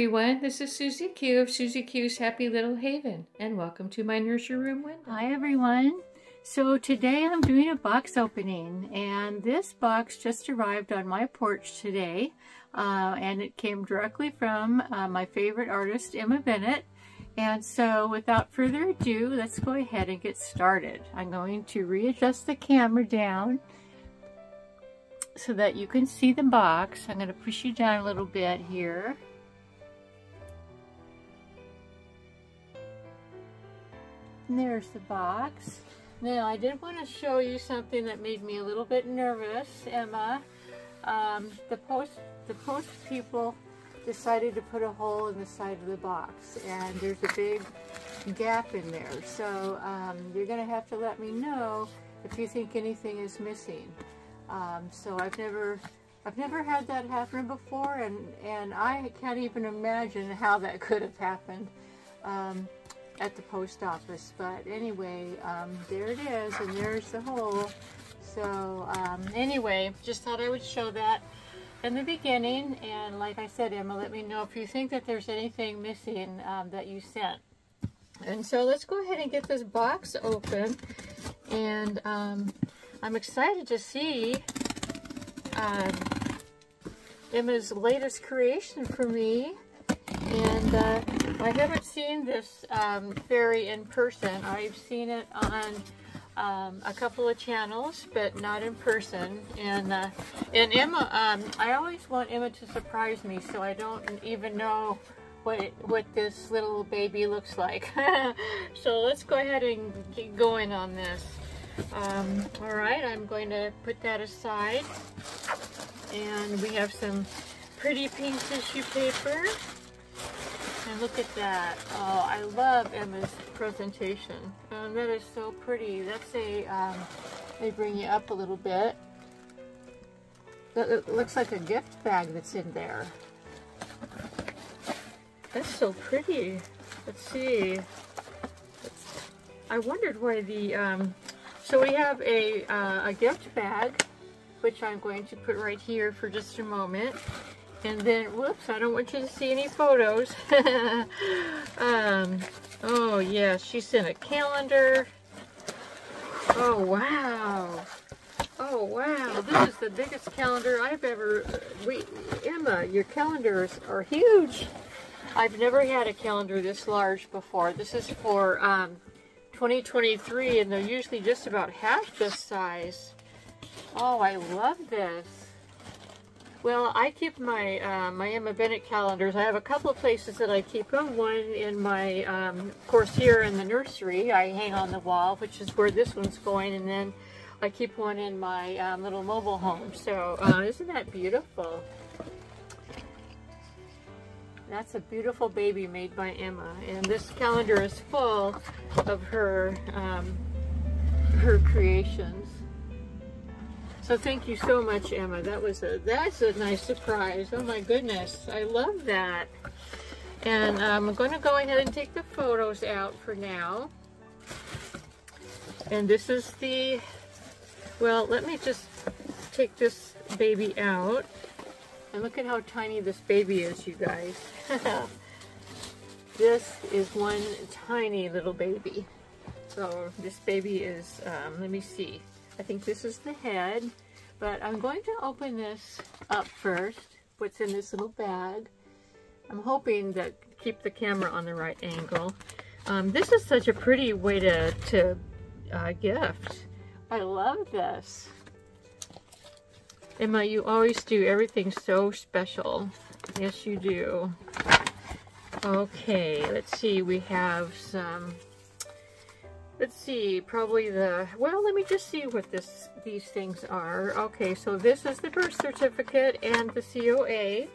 everyone. This is Suzy Q of Suzy Q's Happy Little Haven, and welcome to my nursery room window. Hi everyone. So today I'm doing a box opening, and this box just arrived on my porch today, uh, and it came directly from uh, my favorite artist, Ema Bennett. And so without further ado, let's go ahead and get started. I'm going to readjust the camera down so that you can see the box. I'm going to push you down a little bit here. There's the box. Now, I did want to show you something that made me a little bit nervous, Ema. Um, the post the post people decided to put a hole in the side of the box, and there's a big gap in there. So um, you're going to have to let me know if you think anything is missing. Um, so I've never I've never had that happen before, and and I can't even imagine how that could have happened. Um, at the post office. But anyway, um, there it is, and there's the hole. So um, anyway, just thought I would show that in the beginning. And like I said, Ema, let me know if you think that there's anything missing um, that you sent. And so let's go ahead and get this box open. And um, I'm excited to see um, Ema's latest creation for me. And uh, I haven't seen this um, fairy in person. I've seen it on um, a couple of channels, but not in person. And uh, and Ema, um, I always want Ema to surprise me, so I don't even know what it, what this little baby looks like. so let's go ahead and get going on this. Um, all right, I'm going to put that aside. And we have some pretty pink tissue paper. And look at that. Oh, I love Ema's presentation. Um, that is so pretty. That's a, um, they bring you up a little bit. It looks like a gift bag that's in there. That's so pretty. Let's see. I wondered why the, um, so we have a, uh, a gift bag, which I'm going to put right here for just a moment. And then, whoops, I don't want you to see any photos. um, oh, yeah, she sent a calendar. Oh, wow. Oh, wow. This is the biggest calendar I've ever... We, Ema, your calendars are huge. I've never had a calendar this large before. This is for um, 2023, and they're usually just about half this size. Oh, I love this. Well, I keep my uh, my Ema Bennett calendars. I have a couple of places that I keep them. One in my, um, of course, here in the nursery, I hang on the wall, which is where this one's going, and then I keep one in my um, little mobile home. So, uh, isn't that beautiful? That's a beautiful baby made by Ema, and this calendar is full of her um, her creations. So thank you so much, Ema. That was a that's a nice surprise. Oh my goodness, I love that. And I'm going to go ahead and take the photos out for now. And this is the, well, let me just take this baby out. And look at how tiny this baby is, you guys. this is one tiny little baby. So this baby is, um, let me see, I think this is the head, but I'm going to open this up first, what's in this little bag. I'm hoping that keep the camera on the right angle. Um, this is such a pretty way to, to uh, gift. I love this. Ema, you always do everything so special. Yes, you do. Okay, let's see. We have some let's see, probably the, well, let me just see what this these things are. Okay, so this is the birth certificate and the COA.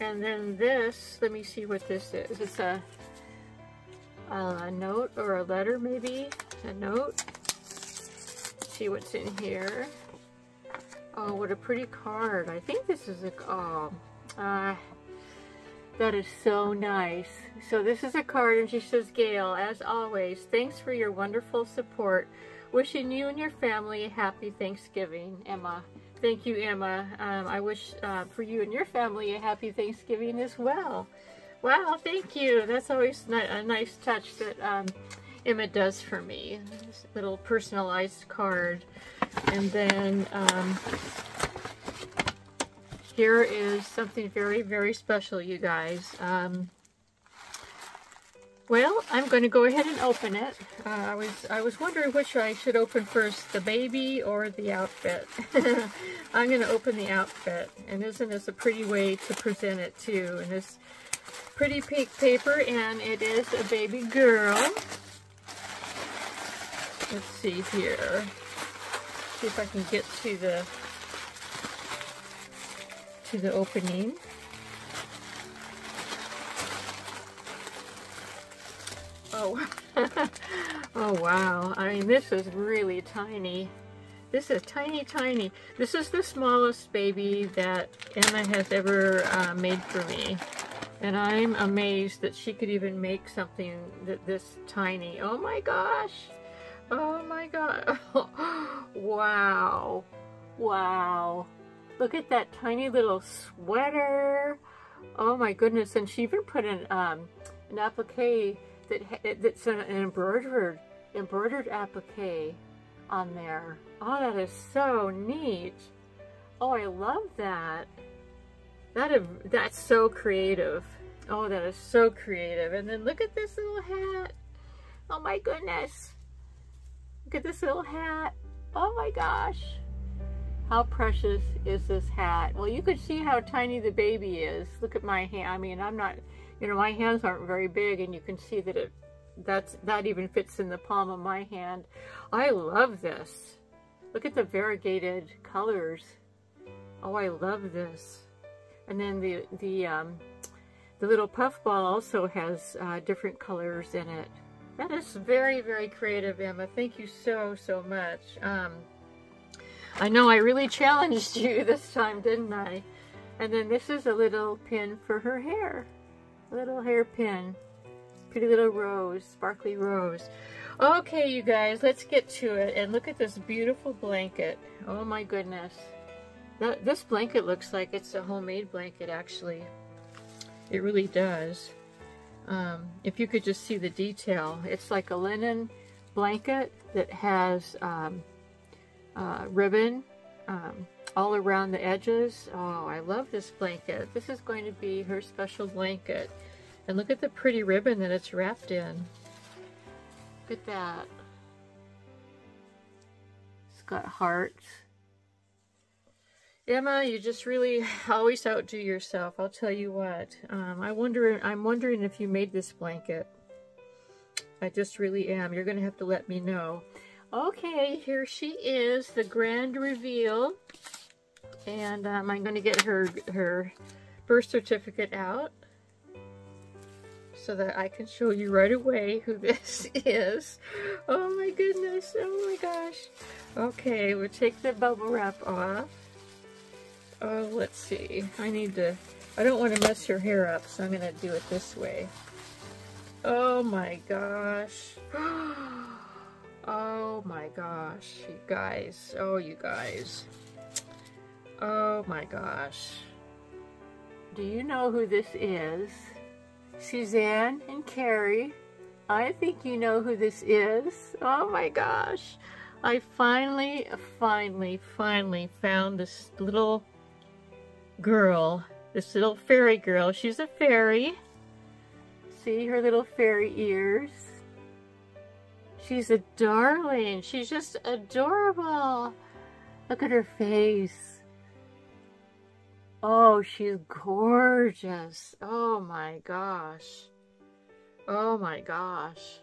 And then this, let me see what this is. It's a, a note or a letter, maybe? A note. Let's see what's in here. Oh, what a pretty card. I think this is a, oh, uh, that is so nice. So this is a card and she says, Gail, as always, thanks for your wonderful support. Wishing you and your family a happy Thanksgiving. Ema, thank you, Ema. Um, I wish uh, for you and your family a happy Thanksgiving as well. Wow, thank you. That's always a nice touch that um, Ema does for me. This little personalized card. And then um, here is something very, very special, you guys. Um, well, I'm going to go ahead and open it. Uh, I was I was wondering which I should open first, the baby or the outfit. I'm going to open the outfit, and isn't this a pretty way to present it too? And this pretty pink paper, and it is a baby girl. Let's see here. See if I can get to the to the opening. Oh, oh wow. I mean, this is really tiny. This is tiny, tiny. This is the smallest baby that Ema has ever uh, made for me. And I'm amazed that she could even make something that this tiny. Oh my gosh. Oh my god. wow. Wow. Look at that tiny little sweater. Oh my goodness. And she even put an, um, an applique that that's an embroidered embroidered applique on there. Oh, that is so neat. Oh, I love that. That is, that's so creative. Oh, that is so creative. And then look at this little hat. Oh my goodness. Look at this little hat. Oh my gosh. How precious is this hat? Well, you could see how tiny the baby is. Look at my hand. I mean, I'm not you know, my hands aren't very big and you can see that it that's that even fits in the palm of my hand. I love this. Look at the variegated colors. Oh, I love this. And then the the um, the little puff ball also has uh, different colors in it. That is very, very creative, Ema. Thank you so, so much. Um, I know I really challenged you this time, didn't I? And then this is a little pin for her hair little hair pin. Pretty little rose, sparkly rose. Okay, you guys, let's get to it. And look at this beautiful blanket. Oh my goodness. That, this blanket looks like it's a homemade blanket, actually. It really does. Um, if you could just see the detail. It's like a linen blanket that has um, uh, ribbon um, all around the edges. Oh, I love this blanket. This is going to be her special blanket. And look at the pretty ribbon that it's wrapped in. Look at that. It's got hearts. Ema, you just really always outdo yourself. I'll tell you what. Um, I wonder. I'm wondering if you made this blanket. I just really am. You're going to have to let me know. Okay, here she is, the grand reveal. And um, I'm going to get her her birth certificate out so that I can show you right away who this is. Oh my goodness, oh my gosh. Okay, we'll take the bubble wrap off. Oh, let's see. I need to, I don't want to mess her hair up, so I'm going to do it this way. Oh my gosh. Oh my gosh, you guys. Oh, you guys. Oh my gosh. Do you know who this is? Suzanne and Carrie. I think you know who this is. Oh my gosh. I finally, finally, finally found this little girl. This little fairy girl. She's a fairy. See her little fairy ears. She's a darling. She's just adorable. Look at her face. Oh, she's gorgeous. Oh my gosh. Oh my gosh.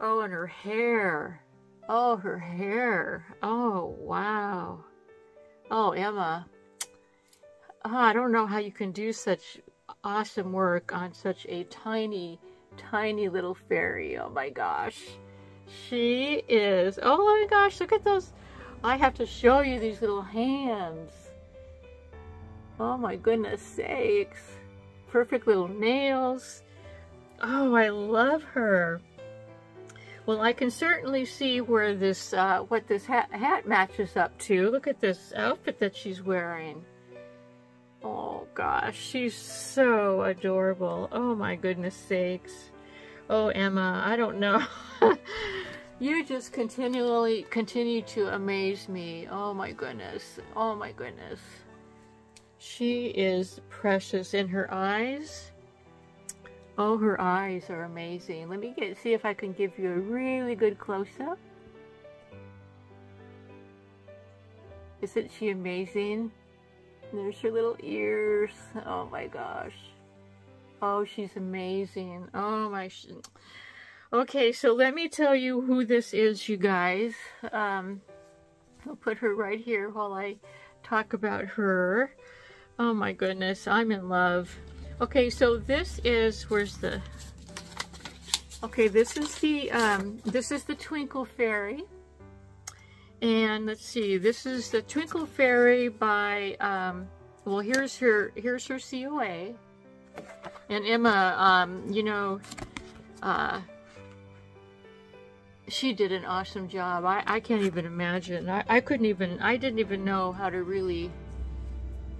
Oh, and her hair. Oh, her hair. Oh, wow. Oh, Ema. Oh, I don't know how you can do such awesome work on such a tiny, tiny little fairy. Oh my gosh. She is. Oh my gosh, look at those. I have to show you these little hands. Oh my goodness sakes. Perfect little nails. Oh, I love her. Well, I can certainly see where this, uh, what this hat, hat matches up to. Look at this outfit that she's wearing. Oh gosh, she's so adorable. Oh my goodness sakes. Oh Ema, I don't know. you just continually continue to amaze me. Oh my goodness. Oh my goodness. She is precious in her eyes. Oh, her eyes are amazing. Let me get see if I can give you a really good close-up. Isn't she amazing? There's her little ears. Oh my gosh. Oh, she's amazing. Oh my. Okay, so let me tell you who this is, you guys. Um, I'll put her right here while I talk about her. Oh my goodness, I'm in love. Okay, so this is, where's the, okay, this is the, um, this is the Twinkle Fairy. And let's see, this is the Twinkle Fairy by, um, well, here's her, here's her COA. And Ema, um, you know, uh, she did an awesome job. I, I can't even imagine. I, I couldn't even, I didn't even know how to really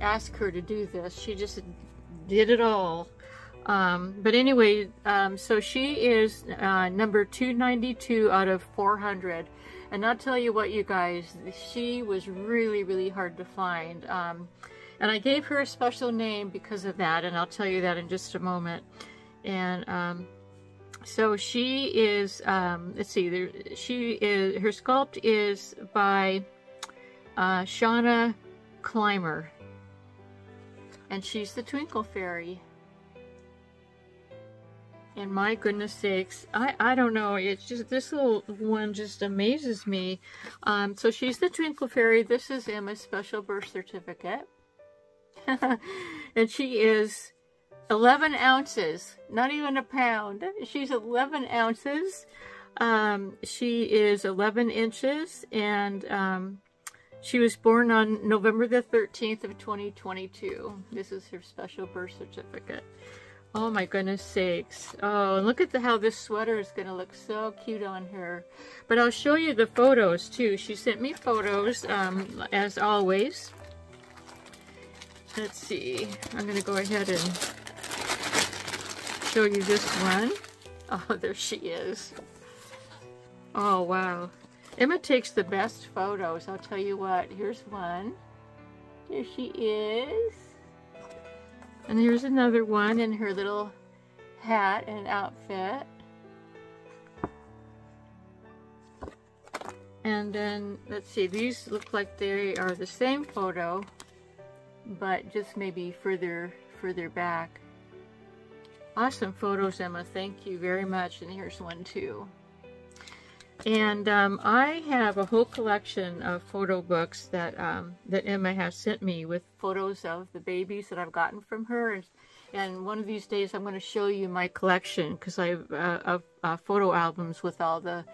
ask her to do this. She just did it all. Um, but anyway, um, so she is uh, number 292 out of 400. And I'll tell you what, you guys, she was really, really hard to find. Um, and I gave her a special name because of that, and I'll tell you that in just a moment. And um, so she is, um, let's see, there, she is, her sculpt is by uh, Shawna Clymer. And she's the Twinkle Fairy. And my goodness sakes, I, I don't know, it's just, this little one just amazes me. Um, so she's the Twinkle Fairy. This is Ema's special birth certificate. and she is 11 ounces, not even a pound. She's 11 ounces. Um, she is 11 inches and um, she was born on November the 13th of 2022. This is her special birth certificate. Oh my goodness sakes. Oh, and look at the, how this sweater is going to look so cute on her. But I'll show you the photos too. She sent me photos, um, as always. Let's see. I'm going to go ahead and show you this one. Oh, there she is. Oh, wow. Ema takes the best photos. I'll tell you what. Here's one. There she is. And here's another one in her little hat and outfit. And then, let's see, these look like they are the same photo, but just maybe further, further back. Awesome photos, Ema. Thank you very much. And here's one too. And um, I have a whole collection of photo books that um, that Ema has sent me with photos of the babies that I've gotten from her. And, one of these days I'm going to show you my collection because I have uh, uh, photo albums with all the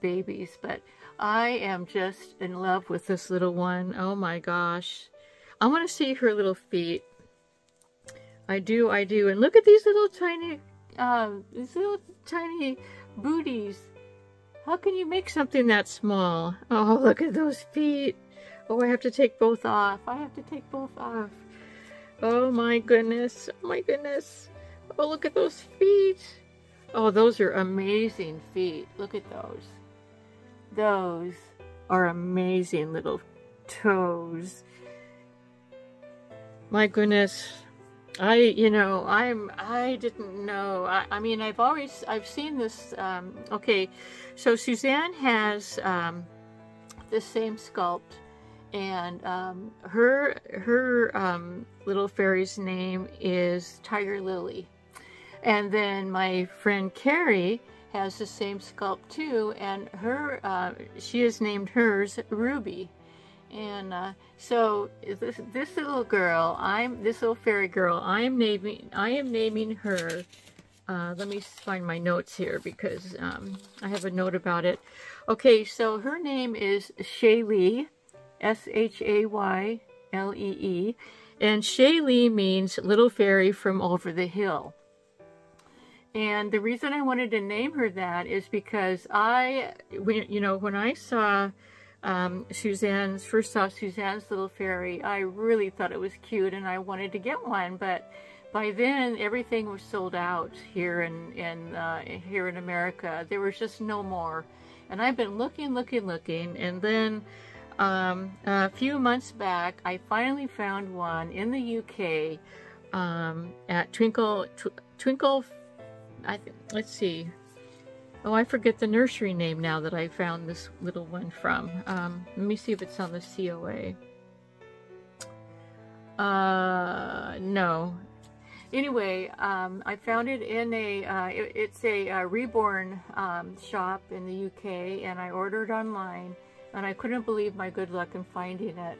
babies. But I am just in love with this little one. Oh my gosh. I want to see her little feet. I do, I do. And look at these little tiny, uh, these little tiny booties how can you make something that small? Oh, look at those feet. Oh, I have to take both off. I have to take both off. Oh my goodness. Oh my goodness. Oh, look at those feet. Oh, those are amazing feet. Look at those. Those are amazing little toes. My goodness. I, you know, I'm, I didn't know. I, I mean, I've always, I've seen this, um, okay, so Suzanne has, um, the same sculpt, and, um, her, her, um, little fairy's name is Tiger Lily. And then my friend Carrie has the same sculpt too, and her, uh, she has named hers Ruby. And uh, so this this little girl, I'm this little fairy girl. I am naming I am naming her. Uh, let me find my notes here because um, I have a note about it. Okay, so her name is Shaylee, S H A Y L E E, and Shaylee means little fairy from over the hill. And the reason I wanted to name her that is because I, when you know, when I saw um, Suzanne's, first saw Suzanne's little fairy, I really thought it was cute and I wanted to get one, but by then everything was sold out here in, in uh, here in America. There was just no more. And I've been looking, looking, looking, and then um, a few months back, I finally found one in the UK um, at Twinkle, Tw Twinkle, I let's see, Oh, I forget the nursery name now that I found this little one from. Um, let me see if it's on the COA. Uh, no. Anyway, um, I found it in a, uh, it, it's a, a reborn um, shop in the UK, and I ordered online, and I couldn't believe my good luck in finding it.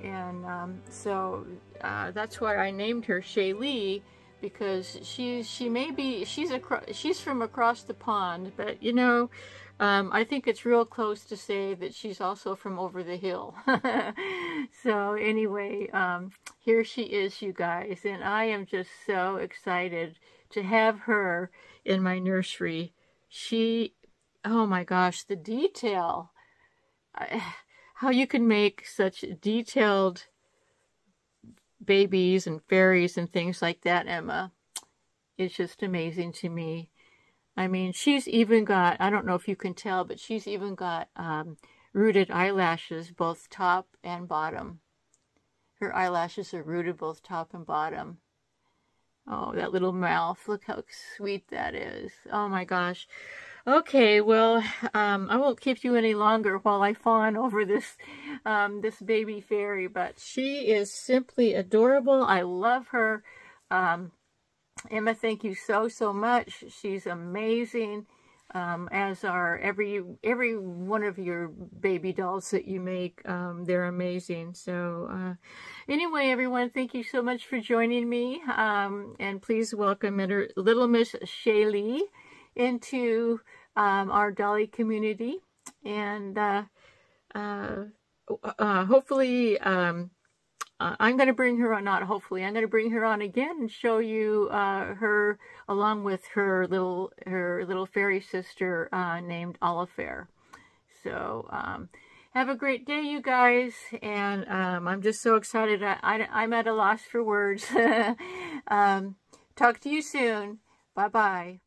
And um, so uh, that's why I named her Shaylee, because she she may be she's across she's from across the pond, but you know, um, I think it's real close to say that she's also from over the hill. so anyway, um, here she is, you guys, and I am just so excited to have her in my nursery. She, oh my gosh, the detail. how you can make such detailed babies and fairies and things like that, Ema. It's just amazing to me. I mean, she's even got, I don't know if you can tell, but she's even got um, rooted eyelashes, both top and bottom. Her eyelashes are rooted both top and bottom. Oh, that little mouth. Look how sweet that is. Oh my gosh. Okay, well, um, I won't keep you any longer while I fawn over this um, this baby fairy, but she is simply adorable. I love her. Um, Ema, thank you so, so much. She's amazing, um, as are every every one of your baby dolls that you make. Um, they're amazing. So uh, anyway, everyone, thank you so much for joining me. Um, and please welcome little Miss Shaylee into um, our Dolly community. And uh, uh, uh, hopefully, um, uh, I'm going to bring her on, not hopefully, I'm going to bring her on again and show you uh, her along with her little her little fairy sister uh, named Olifair. So, um, have a great day, you guys. And um, I'm just so excited. I, am at a loss for words. um, talk to you soon. Bye-bye.